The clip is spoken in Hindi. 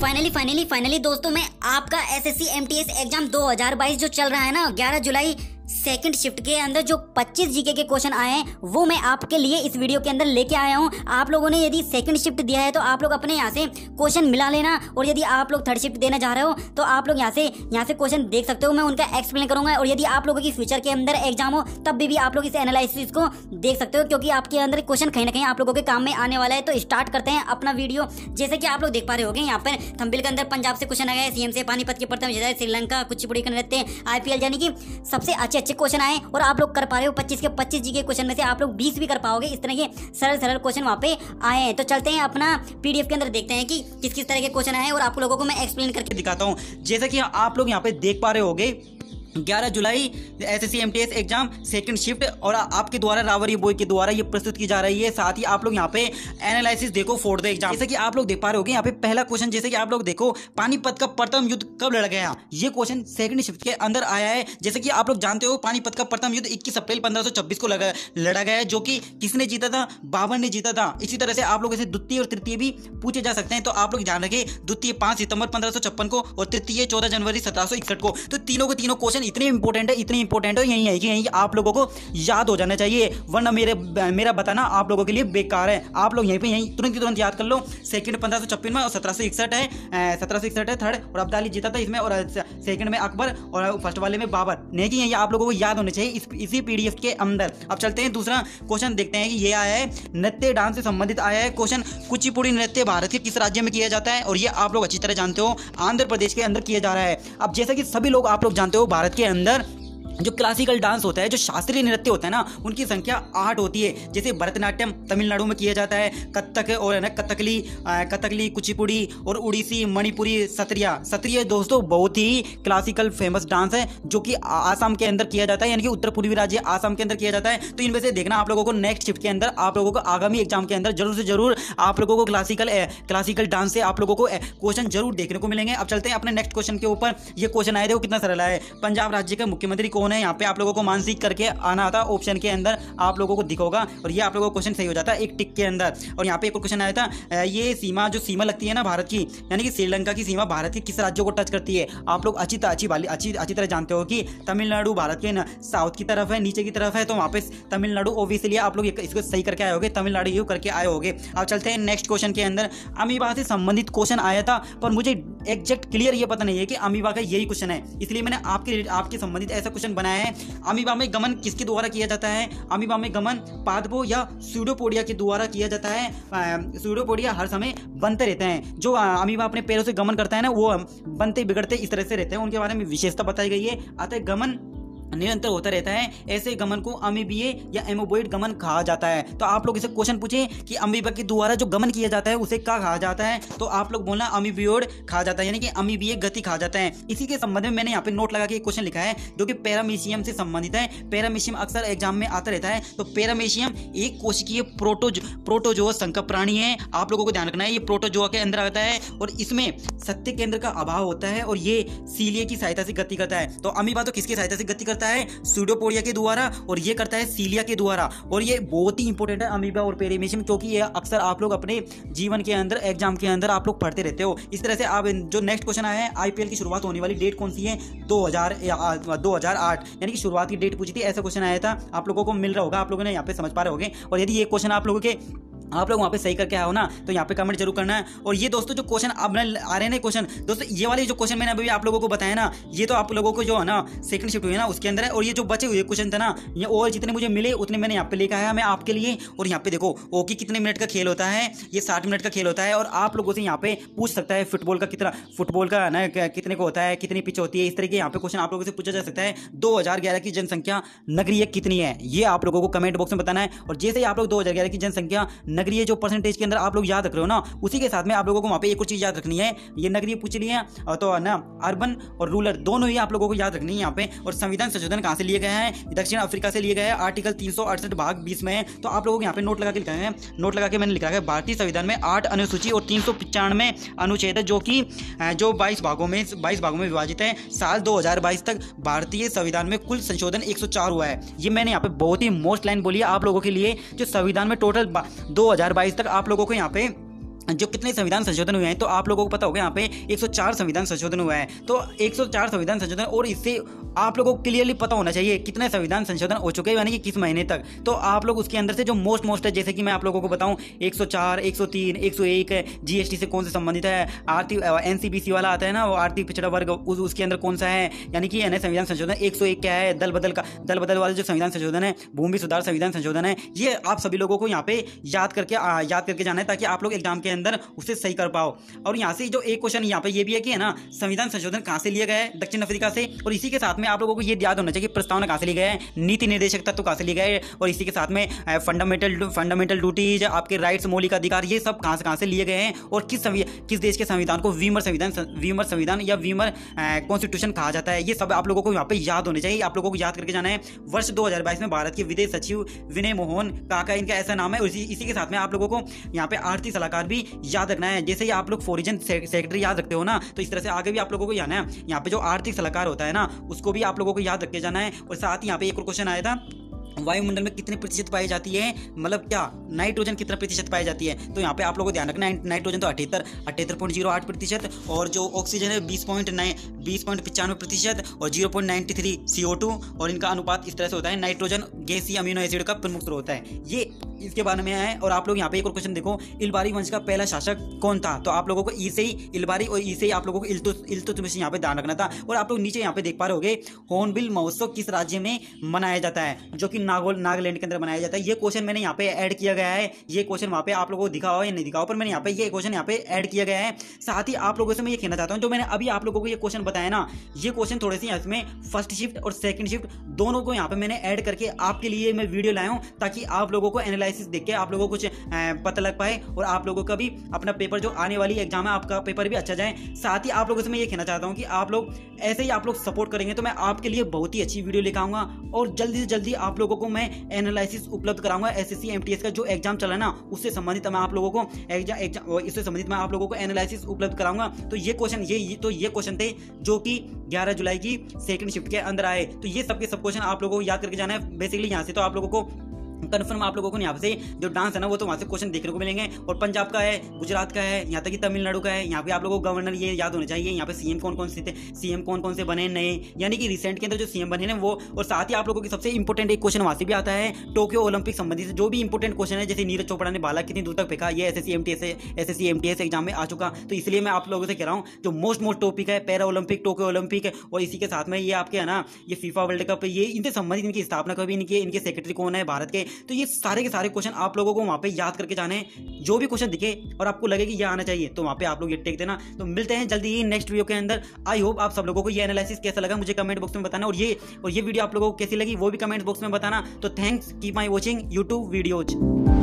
फाइनली फाइनली फाइनली दोस्तों, मैं आपका एस एस सी एग्ज़ाम 2022 जो चल रहा है ना 11 जुलाई सेकंड शिफ्ट के अंदर जो 25 जीके के क्वेश्चन आए हैं वो मैं आपके लिए इस वीडियो के अंदर लेके आया हूँ। आप लोगों ने यदि सेकंड शिफ्ट दिया है तो आप लोग अपने यहाँ से क्वेश्चन मिला लेना। और यदि आप लोग थर्ड शिफ्ट देना चाह रहे हो तो आप लोग यहाँ से यहाँ से क्वेश्चन देख सकते हो। मैं उनका एक्सप्लेन करूँगा। और यदि आप लोगों की फ्यूचर के अंदर एग्ज़ाम हो तब भी, भी आप लोग इस एनालिसिस को देख सकते हो। क्योंकि आपके अंदर क्वेश्चन कहीं ना कहीं आप लोगों के काम में आने वाला है। तो स्टार्ट करते हैं अपना वीडियो जैसे कि आप लोग देख पा रहे हो यहाँ पर थम्बिल के अंदर पंजाब से क्वेश्चन आया है सीएम से पानीपत के प्रथम श्रीलंका कुचिपुड़ी का नृत्य आईपीएल यानी कि सबसे अच्छे अच्छे क्वेश्चन आए और आप लोग कर पा रहे हो पच्चीस के पच्चीस जी के क्वेश्चन में से आप लोग बीस भी कर पाओगे। इस तरह के सरल सरल क्वेश्चन वहाँ पे आए हैं। तो चलते हैं अपना पीडीएफ के अंदर देखते हैं कि किस किस तरह के क्वेश्चन आए और आप लोगों को मैं एक्सप्लेन करके दिखाता हूँ। जैसा कि आप लोग यहाँ पे देख पा रहे होगे 11 जुलाई S S C M T S exam second shift और आपके द्वारा, रावरी बोई के द्वारा ये प्रस्तुत की जा रही है। साथ ही आप लोग यहाँ पे एनालिसिस देखो फोर द एग्ज़ाम जैसे कि आप लोग देख पा रहे हो यहाँ पे पहला क्वेश्चन जैसे कि आप लोग देखो, पानीपत का प्रथम युद्ध कब लड़ गया? ये क्वेश्चन सेकंड शिफ्ट के अंदर आया है। जैसे कि आप लोग जानते हो, पानीपत का प्रथम युद्ध इक्कीस अप्रैल पंद्रह को लगा, लड़ा गया है, जो कि किसने जीता था? बाबर ने जीता था। इसी तरह से आप लोग इसे द्वितीय और तृतीय भी पूछे जा सकते हैं। तो आप लोग जान रखे, द्वितीय पाँच सितंबर पंद्रह को और तृतीय चौदह जनवरी सत्रह को। तो तीनों के तीनों क्वेश्चन इतने इंपॉर्टेंट है इतनी इंपॉर्टेंट हो यही है कि यही आप लोगों को याद हो जाना चाहिए। वरना मेरे मेरा बताना आप लोगों के लिए बेकार है। आप लोग यहीं पे यहीं तुरंत तुरंत याद कर लो। सेकंड पंद्रह सौ छप्पन में और सत्रह सौ इकसठ है सत्रह सौ इकसठ है थर्ड और अब्दाली जीता था इसमें और सेकंड में अकबर और फ़र्स्ट वाले में बाबर। नहीं यही आप लोगों को याद होने चाहिए इस, इसी पीडीएफ के अंदर। अब चलते हैं दूसरा क्वेश्चन देखते हैं कि ये आया है नृत्य डांस से संबंधित आया है क्वेश्चन कुचिपुड़ी नृत्य भारत के किस राज्य में किया जाता है? और ये आप लोग अच्छी तरह जानते हो आंध्र प्रदेश के अंदर किया जा रहा है। अब जैसा कि सभी लोग आप लोग जानते हो भारत के अंदर जो क्लासिकल डांस होता है, जो शास्त्रीय नृत्य होता है ना, उनकी संख्या आठ होती है। जैसे भरतनाट्यम तमिलनाडु में किया जाता है कत्थक और है ना कथकली कथकली कुचिपुड़ी और उड़ीसी, मणिपुरी, सत्रिया। सत्रिया दोस्तों बहुत ही क्लासिकल फ़ेमस डांस है, जो कि आसाम के अंदर किया जाता है, यानी कि उत्तर पूर्वी राज्य आसाम के अंदर किया जाता है। तो इनमें से देखना आप लोगों को नेक्स्ट शिफ्ट के अंदर, आप लोगों को आगामी एग्ज़ाम के अंदर ज़रूर से ज़रूर आप लोगों को क्लासिकल क्लासिकल डांस से आप लोगों को क्वेश्चन ज़रूर देखने को मिलेंगे। अब चलते हैं अपने नेक्स्ट क्वेश्चन के ऊपर। ये क्वेश्चन आए वो कितना सरल है पंजाब राज्य के मुख्यमंत्री कौन कौन है यहाँ पे आप लोगों को मानसिक करके आना था ऑप्शन के अंदर आप लोगों को दिखोगा और ये आप लोगों को क्वेश्चन सही हो जाता है एक टिक के अंदर। और यहाँ पे एक क्वेश्चन आया था ये सीमा जो सीमा लगती है ना भारत की, यानी कि श्रीलंका की सीमा भारत के किस राज्यों को टच करती है? आप लोग अच्छी अच्छी वाली, अच्छी अच्छी तरह जानते हो कि तमिलनाडु भारत के साउथ की तरफ़ है, नीचे की तरफ़ है तो वहाँ पे तमिलनाडु ओबियसली आप लोग इसको सही करके आए होगे, तमिलनाडु यू करके आए होगे। अब चलते हैं नेक्स्ट क्वेश्चन के अंदर। अमीबा से संबंधित क्वेश्चन आया था, पर मुझे एग्जैक्ट क्लियर ये पता नहीं है कि अमीबा का यही क्वेश्चन है। इसलिए मैंने आपके आपके संबंधित ऐसा क्वेश्चन बनाया है। अमीबा में गमन किसके द्वारा किया जाता है? अमीबा में गमन पादपो या सूडोपोडिया के द्वारा किया जाता है। सूडोपोडिया हर समय बनते रहते हैं। जो अमीबा अपने पैरों से गमन करता है ना, वो बनते बिगड़ते इस तरह से रहते हैं। उनके बारे में विशेषता बताई गई है। अतः गमन निरंतर होता रहता है। ऐसे गमन को अमीबीए या एमोबोइड गमन कहा जाता है। तो आप लोग इसे क्वेश्चन पूछे कि अमीबा के द्वारा जो गमन किया जाता है, उसे क्या कहा जाता है? तो आप लोग बोलना अमीबियोड कहा जाता है, यानी कि अमीबीए गति कहा जाता है। इसी के संबंध में मैंने यहाँ पे नोट लगा के क्वेश्चन लिखा है, जो कि पैरामीशियम से संबंधित है। पैरामीशियम अक्सर एग्ज़ाम में आता रहता है। तो पैरामीशियम एक कोशिकीय प्रोटोज, प्रोटोजोआ संकर प्राणी है। आप लोगों को ध्यान रखना है, ये प्रोटोजोआ के अंदर आता है और इसमें सत्य केंद्र का अभाव होता है और ये सीलिए की सहायता से गति करता है। तो अमीबा तो किसकी सहायता से गति करता है सूडो पोडिया के द्वारा और ये करता है सीलिया के द्वारा। और ये बहुत ही इंपॉर्टेंट है अमीबा और पेरीमेशियम क्योंकि ये अक्सर आप लोग अपने जीवन के अंदर एग्ज़ाम के अंदर आप लोग पढ़ते रहते हो। इस तरह से आप जो नेक्स्ट क्वेश्चन आया है आईपीएल की शुरुआत होने वाली डेट कौन सी है? दो हज़ार दो हज़ार आठ। यानी कि शुरुआत की डेट पूछी थी, ऐसा क्वेश्चन आया था। आप लोगों को मिल रहा होगा, आप लोगों ने यहाँ पे समझ पा रहे होंगे। और यदि ये क्वेश्चन आप लोगों के आप लोग वहाँ पे सही करके आओ ना तो यहाँ पे कमेंट ज़रूर करना है। और ये दोस्तों जो क्वेश्चन अब आ रहे हैं क्वेश्चन दोस्तों ये वाले जो क्वेश्चन मैंने अभी आप लोगों को बताया ना, ये तो आप लोगों को जो है ना सेकंड शिफ्ट हुई ना, उसके अंदर है। और ये जो बचे हुए क्वेश्चन थे ना, ये और जितने मुझे मिले, उतने मैंने यहाँ पे लेकर आया मैं आपके लिए। और यहाँ पे देखो ओके कितने मिनट का खेल होता है, ये साठ मिनट का खेल होता है। और आप लोगों से यहाँ पे पूछ सकता है फुटबॉल का कितना फुटबॉल का ना कितने को होता है, कितनी पिच होती है, इस तरह के यहाँ पे क्वेश्चन आप लोगों से पूछा जा सकता है। दो हज़ार ग्यारह की जनसंख्या नगरीय कितनी है, ये आप लोगों को कमेंट बॉक्स में बताना है। और जैसे ही आप लोग दो हज़ार ग्यारह की जनसंख्या नगरीय जो परसेंटेज के अंदर आप लोग याद रख रहे हो ना, उसी के साथ में आप लोगों को वहाँ पे एक और चीज़ याद रखनी है। ये नगरीय पूछ लिया तो ना अर्बन और रूरल दोनों ही आप लोगों को याद रखनी है यहाँ पे। और संविधान संशोधन कहाँ से लिए गए हैं? दक्षिण अफ्रीका से लिए गए हैं आर्टिकल तीन भाग बीस में। तो आप लोगों को यहाँ पे नोट लगा के लिखा है। नोट लगा के मैंने लिखा है, भारतीय संविधान में आठ अनुसूची और तीन सौ अनुच्छेद जो कि जो बाईस भागों में, बाईस भागों में विभाजित है, साल दो हज़ार बाईस तक भारतीय संविधान में कुल संशोधन 104 हुआ है। ये मैंने यहाँ पे बहुत ही मोस्ट लाइन बोली है आप लोगों के लिए, जो संविधान में टोटल 2022 तक आप लोगों को यहाँ पे जो कितने संविधान संशोधन हुए हैं तो आप लोगों को पता होगा यहाँ पे 104 संविधान संशोधन हुआ है। तो 104 संविधान संशोधन और इससे आप लोगों को क्लियरली पता होना चाहिए कितने संविधान संशोधन हो चुके हैं यानी कि किस महीने तक। तो आप लोग उसके अंदर से जो मोस्ट मोस्ट है जैसे कि मैं आप लोगों को बताऊँ 104 103 101 जीएसटी से कौन से संबंधित है आर्थिक एनसीबीसी वाला आता है ना वो आर्थिक पिछड़ा वर्ग उस, उसके अंदर कौन सा है यानी कि संविधान संशोधन एक क्या है दल बदल का दल बदल वाले जो संविधान संशोधन है भूमि सुधार संविधान संशोधन है ये आप सभी लोगों को यहाँ पे याद करके याद करके जाना है ताकि आप लोग एग्ज़ाम के अंदर उसे सही कर पाओ। और यहाँ से जो एक क्वेश्चन यहाँ पे ये भी है कि है ना, संविधान संशोधन कहाँ से लिया गया है? दक्षिण अफ्रीका से। और इसी के साथ में आप लोगों को ये याद होना चाहिए प्रस्तावना कहाँ से ली गए नीति निर्देशक तत्व कहाँ से लिए गए? और इसी के साथ में फंडामेंटल फंडामेंटल ड्यूटीज़ आपके राइट्स मौलिक अधिकार, ये सब कहाँ से कहाँ से लिए गए हैं? और किस किस देश के संविधान को वीमर संविधान वीमर संविधान या वीमर कॉन्स्टिट्यूशन कहा जाता है? ये सब आप लोगों को यहाँ पे याद होने चाहिए। आप लोगों को याद करके जाना है। वर्ष दो हज़ार बाईस में भारत के विदेश सचिव विनय मोहन काका, इनका ऐसा नाम है। इसी इसी के साथ में आप लोगों को यहाँ पे आर्थिक सलाहकार भी याद रखना है। जैसे ही आप लोग फॉरिजन सेक्रेटरी याद रखते हो ना तो इस तरह से आगे भी आप लोगों को जाना है। यहाँ पे जो आर्थिक सलाहकार होता है ना, उसको भी आप लोगों को याद रखे जाना है। और साथ ही यहाँ पे एक और क्वेश्चन आया था, वायुमंडल में कितने प्रतिशत पाई जाती है? मतलब क्या? नाइट्रोजन कितना प्रतिशत पाई जाती है? तो यहाँ पे आप लोगों को ध्यान रखना है नाइट्रोजन तो अठहत्तर अठहत्तर पॉइंट ज़ीरो आठ प्रतिशत, और जो ऑक्सीजन है, बीस पॉइंट नाइन बीस पॉइंट पचानवे प्रतिशत, और zero point ninety three C O two और इनका अनुपात इस तरह से होता है नाइट्रोजन गैसी अमीनो एसिड का प्रमुख स्रोत है। ये इसके बारे में है और आप लोग यहाँ पे एक और क्वेश्चन देखो। इलबारी वंश का पहला शासक कौन था? तो आप लोगों को ई ही इलबारी और ई ही आप लोगों को इल्तु इल्तुतमिश यहाँ पे ध्यान रखना था। और आप लोग नीचे यहाँ पे देख पा रहे होगे, होर्नबिल महोत्सव किस राज्य में मनाया जाता है? जो कि नागोल, नागालैंड के अंदर बनाया जाता है। ये क्वेश्चन मैंने यहाँ पे ऐड किया गया है। ये क्वेश्चन वहाँ पे आप लोगों को दिखा हो या नहीं दिखा हो पर मैंने यहाँ पे ये क्वेश्चन यहाँ पे ऐड किया गया है। साथ ही आप लोगों से मैं ये कहना चाहता हूँ, जो मैंने अभी आप लोगों को ये क्वेश्चन बताया ना, ये क्वेश्चन थोड़े से इसमें फ़र्स्ट शिफ्ट और सेकंड शिफ्ट दोनों को यहाँ पे मैंने ऐड करके आपके लिए मैं वीडियो लाया हूँ, ताकि आप लोगों को एनालिसिस देख के आप लोगों को कुछ पता लग पाए और आप लोगों का भी अपना पेपर जो आने वाली एग्ज़ाम है, आपका पेपर भी अच्छा जाए। साथ ही आप लोगों से मैं ये कहना चाहता हूँ कि आप लोग ऐसे ही आप लोग सपोर्ट करेंगे तो मैं आपके लिए बहुत ही अच्छी वीडियो लेकर और जल्दी से जल्दी आप लोगों को मैं एनालिसिस उपलब्ध कराऊँगा। एस एस का जो एग्ज़ाम चला ना, उससे संबंधित मैं आप लोगों को इससे संबंधित मैं आप लोगों को एनालिसिस उपलब्ध कराऊँगा। तो ये क्वेश्चन ये तो ये क्वेश्चन थे जो कि 11 जुलाई की सेकंड शिफ्ट के अंदर आए। तो ये सबके सब क्वेश्चन आप लोगों को याद करके जाना है। बेसिकली यहाँ से तो आप लोगों को कन्फर्म आप लोगों को यहाँ से जो डांस है ना, वो तो वहाँ से क्वेश्चन देखने को मिलेंगे। और पंजाब का है, गुजरात का है, यहाँ तक कि तमिलनाडु का है, यहाँ पे आप लोगों को गवर्नर ये याद होना चाहिए, यहाँ पे सीएम कौन कौन से थे सीएम कौन कौन से बने नए, यानी कि रिसेंट के अंदर जो सीएम बने हैं वो, और साथ ही आप लोगों की सबसे इंपॉर्टेंट एक क्वेश्चन वहाँ से भी आता है टोक्यो ओलंपिक संबंधित जो भी इंपॉर्टेंट क्वेश्चन है, जैसे नीरज चोपड़ा ने बाला कितनी दूर तक फेंका, ये S S C M T S S S C M T S exam में आ चुका। तो इसलिए मैं आप लोगों से कह रहा हूँ, जो मोस्ट मोस्ट टॉपिक है पैरा ओलंपिक टोक्यो ओलंपिक और इसी के साथ में ये आपके है ना, ये फीफा वर्ल्ड कप ये इनसे संबंधित इनकी स्थापना कभी इनके इनके सेक्रेटरी कौन है, भारत के तो ये सारे के सारे क्वेश्चन आप लोगों को वहाँ पे याद करके जाने हैं। जो भी क्वेश्चन दिखे और आपको लगे कि ये आना चाहिए तो वहाँ पे आप लोग ये टेक देना। तो मिलते हैं जल्दी ही नेक्स्ट वीडियो के अंदर। आई होप आप सब लोगों को ये एनालिसिस कैसा लगा मुझे कमेंट बॉक्स में बताना। और ये और ये वीडियो आप लोगों को कैसी लगी वो भी कमेंट बॉक्स में बताना। तो thanks keep my watching YouTube videos